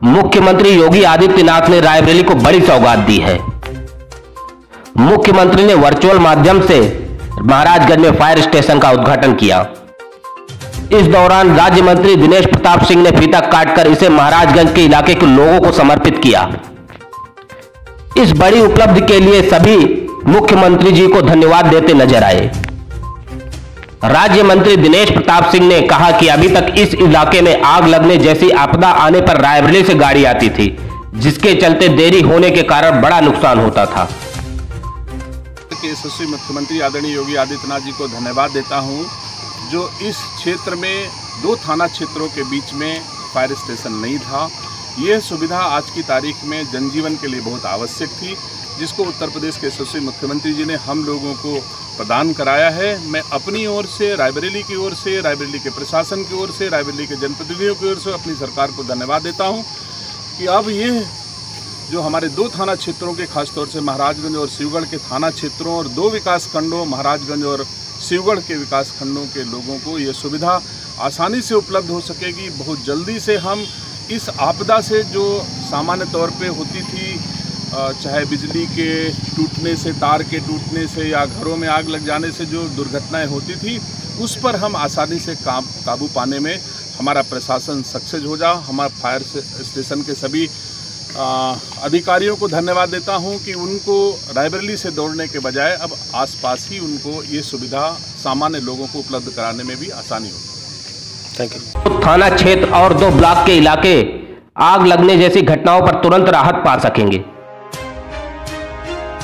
मुख्यमंत्री योगी आदित्यनाथ ने रायबरेली को बड़ी सौगात दी है। मुख्यमंत्री ने वर्चुअल माध्यम से महाराजगंज में फायर स्टेशन का उद्घाटन किया। इस दौरान राज्य मंत्री दिनेश प्रताप सिंह ने फीता काटकर इसे महाराजगंज के इलाके के लोगों को समर्पित किया। इस बड़ी उपलब्धि के लिए सभी मुख्यमंत्री जी को धन्यवाद देते नज़र आए। राज्य मंत्री दिनेश प्रताप सिंह ने कहा कि अभी तक इस इलाके में आग लगने जैसी आपदा आने पर रायबरेली से गाड़ी आती थी, जिसके चलते देरी होने के कारण बड़ा नुकसान होता था। मुख्यमंत्री आदरणीय योगी आदित्यनाथ जी को धन्यवाद देता हूँ, जो इस क्षेत्र में दो थाना क्षेत्रों के बीच में फायर स्टेशन नहीं था। यह सुविधा आज की तारीख में जनजीवन के लिए बहुत आवश्यक थी, जिसको उत्तर प्रदेश के यशस्वी मुख्यमंत्री जी ने हम लोगों को प्रदान कराया है। मैं अपनी ओर से, रायबरेली की ओर से, रायबरेली के प्रशासन की ओर से, रायबरेली के जनप्रतिनिधियों की ओर से अपनी सरकार को धन्यवाद देता हूँ कि अब ये जो हमारे दो थाना क्षेत्रों के, खासतौर से महाराजगंज और शिवगढ़ के थाना क्षेत्रों और दो विकास खंडों, महाराजगंज और शिवगढ़ के विकास खंडों के लोगों को ये सुविधा आसानी से उपलब्ध हो सकेगी। बहुत जल्दी से हम इस आपदा से जो सामान्य तौर पे होती थी चाहे बिजली के टूटने से तार के टूटने से या घरों में आग लग जाने से जो दुर्घटनाएँ होती थी उस पर हम आसानी से काम काबू पाने में हमारा प्रशासन सक्सेस हो जा हमारा फायर स्टेशन के सभी आ, अधिकारियों को धन्यवाद देता हूँ कि उनको रायबरेली से दौड़ने के बजाय अब आसपास ही उनको ये सुविधा सामान्य लोगों को उपलब्ध कराने में भी आसानी हो थैंक यू थाना क्षेत्र और दो ब्लॉक के इलाके आग लगने जैसी घटनाओं पर तुरंत राहत पा सकेंगे।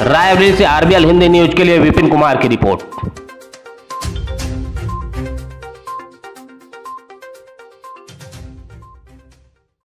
रायबरेली से आरबीएल हिंदी न्यूज़ के लिए विपिन कुमार की रिपोर्ट।